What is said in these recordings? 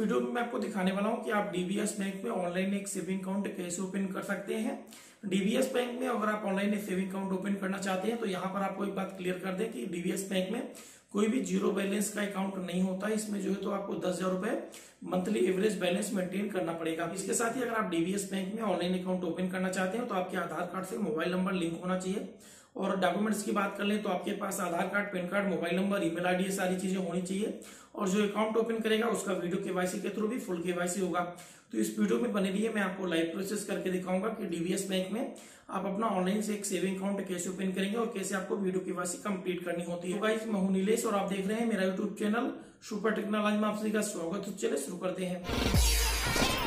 Video में मैं आपको दिखाने वाला हूँ कि आप डीबीएस बैंक में ऑनलाइन एक सेविंग अकाउंट कैसे ओपन कर सकते हैं डीबीएस बैंक में अगर आप ऑनलाइन एक सेविंग अकाउंट ओपन करना चाहते हैं तो यहाँ पर आपको एक बात क्लियर कर दें कि डीबीएस बैंक में कोई भी जीरो बैलेंस का अकाउंट नहीं होता इसमें जो है तो आपको दस हजार रुपए मंथली एवरेज बैलेंस मेंटेन करना पड़ेगा इसके साथ ही अगर आप डीबीएस बैंक में ऑनलाइन अकाउंट ओपन करना चाहते हैं तो आपके आधार कार्ड से मोबाइल नंबर लिंक होना चाहिए और डॉक्यूमेंट्स की बात कर लें तो आपके पास Aadhaar card PAN card mobile number email ID ये सारी चीजें होनी चाहिए और जो अकाउंट ओपन करेगा उसका वीडियो केवाईसी के थ्रू भी फुल केवाईसी होगा तो इस वीडियो में बने रहिए मैं आपको लाइव प्रोसेस करके दिखाऊंगा कि डीबीएस बैंक में आप अपना ऑनलाइन से एक सेविंग अकाउंट कैसे ओपन करेंगे और कैसे आपको वीडियो की वासी कंप्लीट करनी होती है तो मैं हूं नीलेश और आप देख रहे हैं मेरा यूट्यूब चैनल सुपर टेक्नोलॉजी में आप सभी का स्वागत है तो चले शुरू करते हैं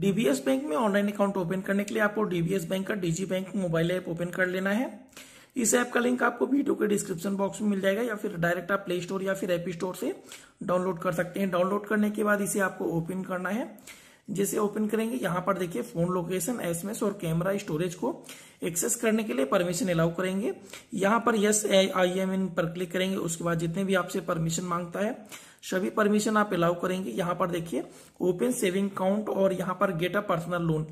डीबीएस बैंक में ऑनलाइन अकाउंट ओपन करने के लिए आपको डीबीएस बैंक का digi bank mobile app open कर लेना है इस ऐप का लिंक आपको वीडियो के डिस्क्रिप्शन बॉक्स में मिल जाएगा या फिर डायरेक्ट आप प्ले स्टोर या फिर एप स्टोर से डाउनलोड कर सकते हैं डाउनलोड करने के बाद इसे आपको ओपन करना है जैसे ओपन करेंगे यहाँ पर देखिए फोन लोकेशन एसएमएस और कैमरा स्टोरेज को एक्सेस करने के लिए परमिशन अलाउ करेंगे यहाँ पर यस आई एम इन पर क्लिक करेंगे उसके बाद जितने भी आपसे परमिशन मांगता है सभी परमिशन आप अलाउ करेंगे यहाँ पर देखिए ओपन सेविंग अकाउंट और यहाँ पर गेट अ पर्सनल लोन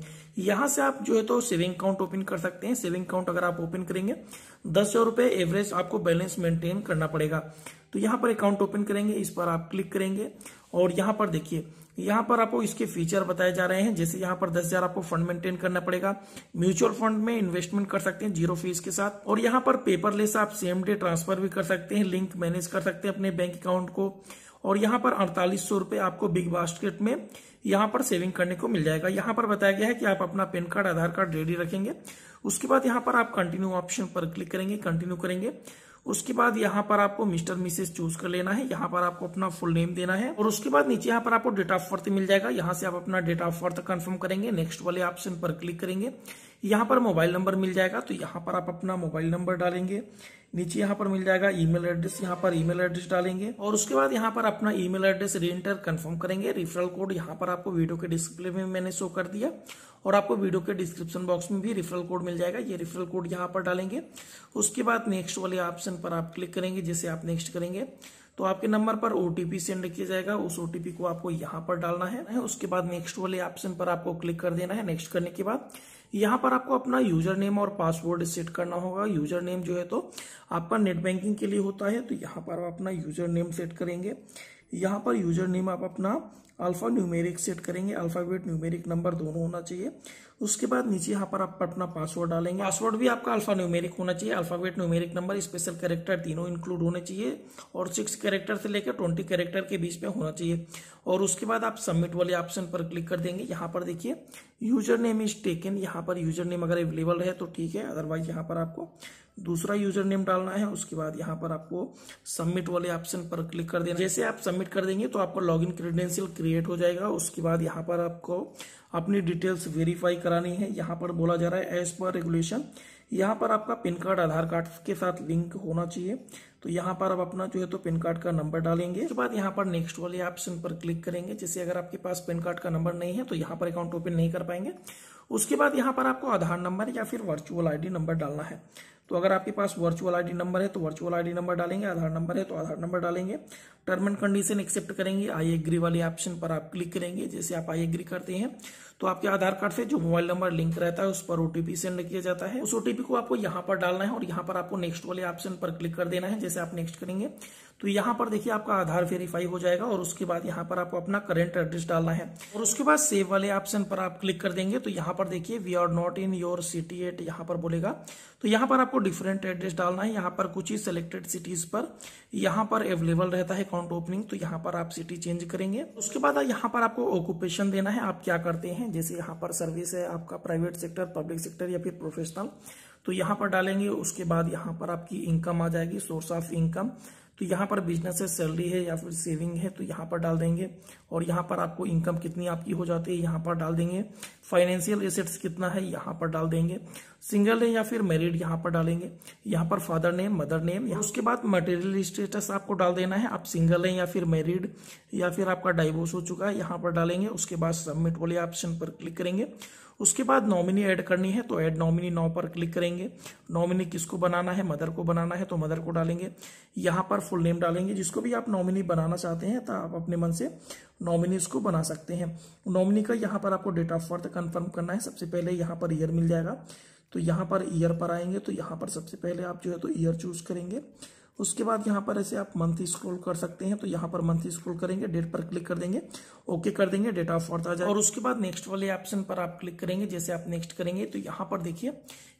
यहाँ से आप जो है तो सेविंग अकाउंट ओपन कर सकते हैं सेविंग अकाउंट अगर आप ओपन करेंगे दस सौ रुपये एवरेज आपको बैलेंस मेंटेन करना पड़ेगा तो यहाँ पर अकाउंट ओपन करेंगे इस पर आप क्लिक करेंगे और यहाँ पर देखिए यहाँ पर आपको इसके फीचर बताए जा रहे हैं जैसे यहाँ पर दस हजार आपको फंड मेंटेन करना पड़ेगा म्यूचुअल फंड में इन्वेस्ट इन्वेस्टमेंट कर सकते हैं जीरो फीस के साथ और यहाँ पर पेपरलेस आप सेम डे ट्रांसफर भी कर सकते हैं लिंक मैनेज कर सकते हैं अपने बैंक अकाउंट को और यहाँ पर अड़तालीस सौ रूपये आपको बिग बास्केट में यहाँ पर सेविंग करने को मिल जाएगा यहाँ पर बताया गया है कि आप अपना PAN card Aadhaar card ready रखेंगे उसके बाद यहाँ पर आप कंटिन्यू ऑप्शन पर क्लिक करेंगे कंटिन्यू करेंगे उसके बाद यहाँ पर आपको मिस्टर मिसेस चूज कर लेना है यहाँ पर आपको अपना फुल नेम देना है और उसके बाद नीचे यहाँ पर आपको डेट ऑफ बर्थ मिल जाएगा यहाँ से आप अपना डेट ऑफ बर्थ कंफर्म करेंगे नेक्स्ट वाले ऑप्शन पर क्लिक करेंगे यहाँ पर मोबाइल नंबर मिल जाएगा तो यहाँ पर आप अपना मोबाइल नंबर डालेंगे नीचे यहाँ पर मिल जाएगा ईमेल एड्रेस यहाँ पर ईमेल एड्रेस डालेंगे और उसके बाद यहाँ पर अपना email address re enter confirm करेंगे रिफरल कोड यहाँ पर आपको वीडियो के डिस्प्ले में मैंने शो कर दिया और आपको वीडियो के डिस्क्रिप्शन बॉक्स में भी रिफरल कोड मिल जाएगा ये रिफरल कोड यहाँ पर डालेंगे उसके बाद नेक्स्ट वाले ऑप्शन पर आप क्लिक करेंगे जैसे आप नेक्स्ट करेंगे तो आपके नंबर पर ओटीपी सेंड किया जाएगा उस ओटीपी को आपको यहाँ पर डालना है उसके बाद नेक्स्ट वाले ऑप्शन पर आपको क्लिक कर देना है नेक्स्ट करने के बाद यहाँ पर आपको अपना यूजर नेम और पासवर्ड सेट करना होगा यूजर नेम जो है तो आपका नेट बैंकिंग के लिए होता है तो यहाँ पर आप अपना यूजर नेम सेट करेंगे यहाँ पर यूजर नेम आप अपना अल्फा न्यूमेरिक सेट करेंगे अल्फ़ाबेट न्यूमेरिक नंबर दोनों होना चाहिए उसके बाद नीचे यहाँ पर आप अपना पासवर्ड डालेंगे पासवर्ड भी आपका अल्फा न्यूमेरिक होना चाहिए alphabet numeric number special character तीनों इंक्लूड होने चाहिए और सिक्स कैरेक्टर से लेकर ट्वेंटी कैरेक्टर के बीच में होना चाहिए और उसके बाद आप सबमिट वाले ऑप्शन पर क्लिक कर देंगे यहाँ पर देखिए यूजर नेम इज टेकन यहाँ पर यूजर नेम अगर अवेलेबल है तो ठीक है अदरवाइज यहाँ पर आपको दूसरा यूजर नेम डालना है उसके बाद यहाँ पर आपको सबमिट वाले ऑप्शन पर क्लिक कर देना जैसे आप सबमिट कर देंगे तो आपका लॉगिन क्रीडेंशियल क्रिएट हो जाएगा उसके बाद यहाँ पर आपको अपनी डिटेल्स वेरीफाई करानी है यहाँ पर बोला जा रहा है एज पर रेगुलेशन यहाँ पर आपका पिन कार्ड आधार कार्ड के साथ लिंक होना चाहिए तो यहाँ पर आप अपना जो है तो पिन कार्ड का नंबर डालेंगे उसके बाद यहाँ पर नेक्स्ट वाले ऑप्शन पर क्लिक करेंगे जैसे अगर आपके पास पिन कार्ड का नंबर नहीं है तो यहाँ पर अकाउंट ओपन नहीं कर पाएंगे उसके बाद यहाँ पर आपको आधार नंबर या फिर वर्चुअल आईडी नंबर डालना है तो अगर आपके पास वर्चुअल आईडी नंबर है तो वर्चुअल आईडी नंबर डालेंगे आधार नंबर है तो आधार नंबर डालेंगे टर्म एंड कंडीशन एक्सेप्ट करेंगे आई एग्री वाले ऑप्शन पर आप क्लिक करेंगे जैसे आप आई एग्री करते हैं तो आपके आधार कार्ड से जो मोबाइल नंबर लिंक रहता है उस पर ओटीपी सेंड किया जाता है उस ओटीपी को आपको यहाँ पर डालना है और यहाँ पर आपको नेक्स्ट वाले ऑप्शन पर क्लिक कर देना है जैसे आप नेक्स्ट करेंगे तो यहाँ पर देखिए आपका आधार वेरीफाई हो जाएगा और उसके बाद यहाँ पर आपको अपना करेंट एड्रेस डालना है और उसके बाद सेव वाले ऑप्शन पर आप क्लिक कर देंगे तो यहाँ पर देखिए we are not in your city at यहाँ पर बोलेगा तो यहाँ पर आपको डिफरेंट एड्रेस डालना है यहाँ पर कुछ ही सिलेक्टेड सिटीज पर यहाँ पर अवेलेबल रहता है अकाउंट ओपनिंग तो यहाँ पर आप सिटी चेंज करेंगे उसके बाद यहाँ पर आपको ऑक्यूपेशन देना है आप क्या करते हैं जैसे यहाँ पर सर्विस है आपका प्राइवेट सेक्टर पब्लिक सेक्टर या फिर प्रोफेशनल तो यहाँ पर डालेंगे उसके बाद यहाँ पर आपकी इनकम आ जाएगी सोर्स ऑफ इनकम तो यहाँ पर बिजनेस है सैलरी है या फिर सेविंग है तो यहाँ पर डाल देंगे और यहाँ पर आपको इनकम कितनी आपकी हो जाती है यहाँ पर डाल देंगे फाइनेंशियल एसेट्स कितना है यहाँ पर डाल देंगे सिंगल है या फिर मैरिड यहाँ पर डालेंगे यहाँ पर फादर नेम मदर नेम या उसके बाद मटेरियल स्टेटस आपको डाल देना है आप सिंगल हैं या फिर मैरिड या फिर आपका डाइवोर्स हो चुका है यहाँ पर डालेंगे उसके बाद सबमिट वाले ऑप्शन पर क्लिक करेंगे उसके बाद नॉमिनी ऐड करनी है तो ऐड नॉमिनी नाउ पर क्लिक करेंगे नॉमिनी किसको बनाना है मदर को बनाना है तो मदर को डालेंगे यहाँ पर फुल नेम डालेंगे जिसको भी आप नॉमिनी बनाना चाहते हैं तो आप अपने मन से नॉमिनी इसको बना सकते हैं नॉमिनी का यहाँ पर आपको डेट ऑफ बर्थ कन्फर्म करना है सबसे पहले यहाँ पर ईयर मिल जाएगा तो यहाँ पर ईयर पर आएंगे तो यहाँ पर सबसे पहले आप जो है तो ईयर चूज करेंगे उसके बाद यहाँ पर ऐसे आप मंथ स्क्रॉल कर सकते हैं तो यहाँ पर मंथ स्क्रॉल करेंगे डेट पर क्लिक कर देंगे ओके कर देंगे डेट ऑफ बर्थ आ जाए और उसके बाद नेक्स्ट वाले ऑप्शन पर आप क्लिक करेंगे जैसे आप नेक्स्ट करेंगे तो यहाँ पर देखिए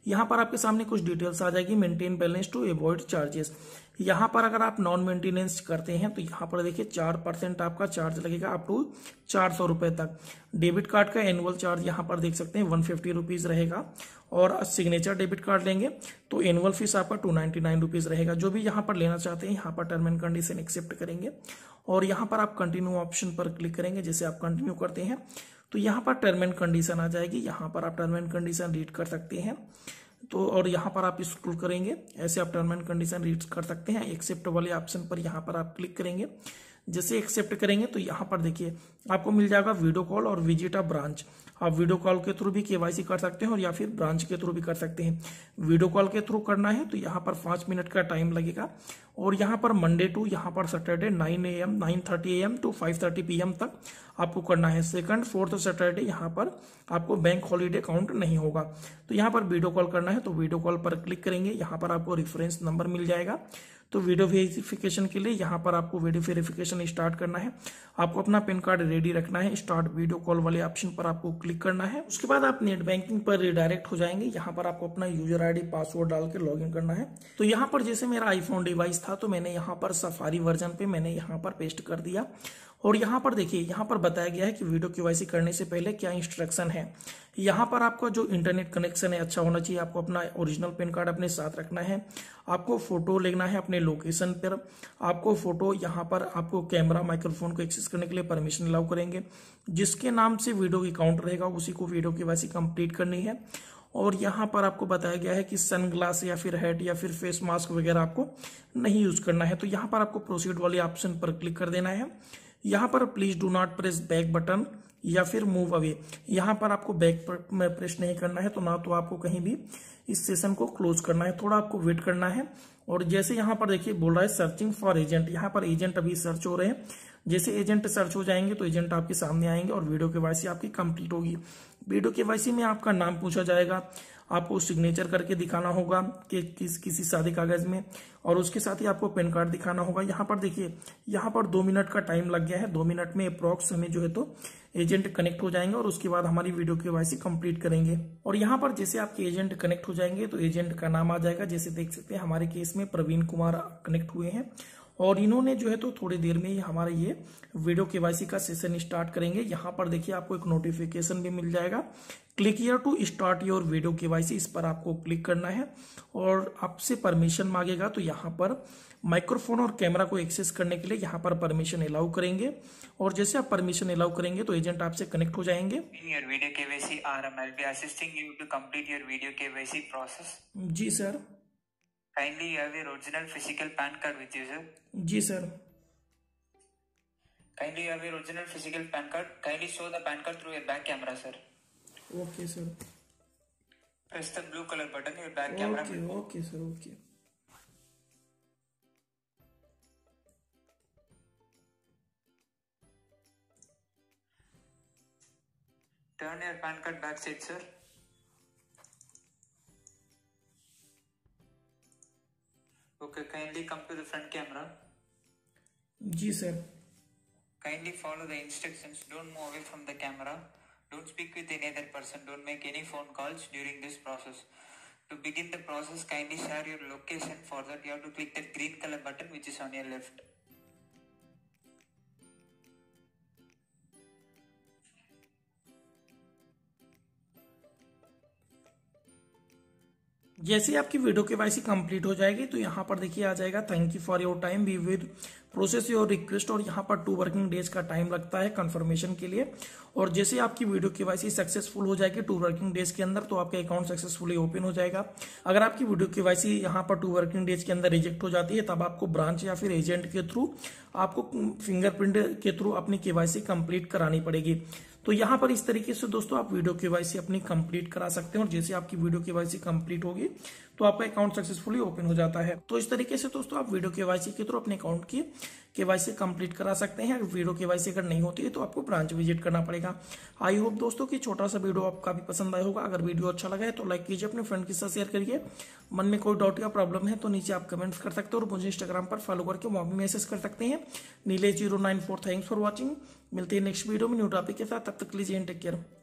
यहाँ पर आपके सामने कुछ डिटेल्स आ जाएगी maintain balance to avoid charges यहाँ पर अगर आप नॉन मेंटेनेंस करते हैं तो यहाँ पर देखिए चार परसेंट आपका चार्ज लगेगा अप टू चार सौ रुपए तक डेबिट कार्ड का एनुअल चार्ज यहाँ पर देख सकते हैं वन फिफ्टी रुपीज़ रहेगा और सिग्नेचर डेबिट कार्ड लेंगे तो एनुअल फीस आपका टू नाइनटी नाइन रुपीज़ रहेगा जो भी यहाँ पर लेना चाहते हैं यहाँ पर टर्म एंड कंडीशन एक्सेप्ट करेंगे और यहाँ पर आप कंटिन्यू ऑप्शन पर क्लिक करेंगे जैसे आप कंटिन्यू करते हैं तो यहाँ पर टर्म एंड कंडीशन आ जाएगी यहाँ पर आप टर्म एंड कंडीशन रीड कर सकते हैं तो और यहाँ पर आप स्क्रोल करेंगे ऐसे आप टर्म एंड कंडीशन रीड कर सकते हैं एक्सेप्ट वाले ऑप्शन पर यहाँ पर आप क्लिक करेंगे जैसे एक्सेप्ट करेंगे तो यहाँ पर देखिए आपको मिल जाएगा वीडियो कॉल और विजिटा ब्रांच आप वीडियो कॉल के थ्रू भी केवाईसी कर सकते हैं और या फिर ब्रांच के थ्रू भी कर सकते हैं वीडियो कॉल के थ्रू करना है तो यहाँ पर पाँच मिनट का टाइम लगेगा और यहाँ पर मंडे टू यहाँ पर Saturday nine A M nine thirty A M to five thirty P M तक आपको करना है सेकंड फोर्थ सैटरडे यहाँ पर आपको बैंक हॉलीडे काउंट नहीं होगा तो यहाँ पर वीडियो कॉल करना है तो वीडियो कॉल पर क्लिक करेंगे यहाँ पर आपको रेफरेंस नंबर मिल जाएगा तो वीडियो वेरिफिकेशन के लिए यहाँ पर आपको वीडियो वेरिफिकेशन स्टार्ट करना है आपको अपना पिन कार्ड रेडी रखना है स्टार्ट वीडियो कॉल वाले ऑप्शन पर आपको क्लिक करना है उसके बाद आप नेट बैंकिंग पर रिडायरेक्ट हो जाएंगे यहाँ पर आपको अपना यूजर आई पासवर्ड डाल के लॉग करना है तो यहाँ पर जैसे मेरा आईफोन डिवाइस था तो मैंने यहाँ पर सफारी वर्जन पे मैंने यहाँ पर पेस्ट कर दिया और यहाँ पर देखिए यहाँ पर बताया गया है कि वीडियो के करने से पहले क्या इंस्ट्रक्शन है यहाँ पर आपका जो इंटरनेट कनेक्शन है अच्छा होना चाहिए आपको अपना ओरिजिनल पेन कार्ड अपने साथ रखना है आपको फोटो लेना है अपने लोकेशन पर आपको फोटो यहाँ पर आपको कैमरा माइक्रोफोन को एक्सेस करने के लिए परमिशन अलाउ करेंगे जिसके नाम से वीडियो अकाउंट रहेगा उसी को वीडियो के कंप्लीट करनी है और यहाँ पर आपको बताया गया है कि सनग्लास या फिर हेड या फिर फेस मास्क वगैरह आपको नहीं यूज़ करना है तो यहाँ पर आपको प्रोसीड वाले ऑप्शन पर क्लिक कर देना है यहाँ पर please do not press back button या फिर मूव अवे यहाँ पर आपको बैक पर प्रेस नहीं करना है तो ना तो आपको कहीं भी इस सेशन को क्लोज करना है थोड़ा आपको वेट करना है और जैसे यहाँ पर देखिए बोल रहा है सर्चिंग फॉर एजेंट यहाँ पर एजेंट अभी सर्च हो रहे हैं जैसे एजेंट सर्च हो जाएंगे तो एजेंट आपके सामने आएंगे और वीडियो के वाई आपकी कंप्लीट होगी वीडियो के वाई में आपका नाम पूछा जाएगा आपको सिग्नेचर करके दिखाना होगा कि किस किसी सादे कागज में और उसके साथ ही आपको पेन कार्ड दिखाना होगा यहाँ पर देखिए यहाँ पर दो मिनट का टाइम लग गया है दो मिनट में अप्रॉक्स हमें जो है तो एजेंट कनेक्ट हो जाएंगे और उसके बाद हमारी वीडियो के वाई कंप्लीट करेंगे और यहाँ पर जैसे आपके एजेंट कनेक्ट हो जाएंगे तो एजेंट का नाम आ जाएगा जैसे देख सकते हैं हमारे केस में प्रवीण कुमार कनेक्ट हुए हैं और इन्होंने जो है तो थोड़ी देर में ही हमारा ये वीडियो के का सेशन स्टार्ट करेंगे यहाँ पर देखिए आपको एक नोटिफिकेशन भी मिल जाएगा click here to start your video K Y इस पर आपको क्लिक करना है और आपसे परमिशन मांगेगा तो यहाँ पर माइक्रोफोन और कैमरा को एक्सेस करने के लिए यहाँ पर परमिशन अलाउ करेंगे और जैसे आप परमिशन अलाउ करेंगे तो एजेंट आपसे कनेक्ट हो जाएंगे जी sir kindly have your original physical pan card with you sir ji sir kindly have your original physical pan card kindly show the pan card through your back camera sir Okay, sir. Press the blue color button, your back camera will go. Okay, sir, okay. Turn your pan card back side, sir. Okay, kindly come to the front camera. Ji, sir. Kindly follow the instructions, don't move away from the camera. Don't speak with any other person. Don't make any phone calls during this process. To begin the process, kindly share your location. For that, you have to click the green color button which is on your left. जैसे आपकी video K Y complete हो जाएगी तो यहाँ पर देखिए आ जाएगा thank you for your time we with process your request और यहाँ पर टू वर्किंग डेज का टाइम लगता है कंफर्मेशन के लिए और जैसे आपकी वीडियो के वाई सक्सेसफुल हो जाएगी टू वर्किंग डेज के अंदर तो आपका अकाउंट सक्सेसफुली ओपन हो जाएगा अगर आपकी वीडियो के वाई सी यहाँ पर टू वर्किंग डेज के अंदर रिजेक्ट हो जाती है तब आपको ब्रांच या फिर एजेंट के थ्रू आपको फिंगरप्रिंट के थ्रू अपनी के वाई कंप्लीट करानी पड़ेगी तो यहां पर इस तरीके से दोस्तों आप वीडियो केवाईसी अपनी कंप्लीट करा सकते हैं और जैसे आपकी वीडियो केवाईसी कंप्लीट होगी तो आपका अकाउंट सक्सेसफुली ओपन हो जाता है तो इस तरीके से दोस्तों आप वीडियो केवाईसी के थ्रू अपने अकाउंट की केवाईसी कंप्लीट करा सकते हैं अगर वीडियो केवाईसी अगर नहीं होती है तो आपको ब्रांच विजिट करना पड़ेगा आई होप दोस्तों कि छोटा सा वीडियो आपका भी पसंद आया होगा अगर वीडियो अच्छा लगा है तो लाइक कीजिए अपने फ्रेंड के साथ शेयर करिए मन में कोई डाउट या प्रॉब्लम है तो नीचे आप कमेंट्स कर सकते हो और मुझे इंस्टाग्राम पर फॉलो करके वहाँ भी मैसेज कर सकते हैं नीले zero nine four thanks for watching मिलते हैं नेक्स्ट वीडियो में न्यू टॉपिक के साथ तब तक लीजिए टेक केयर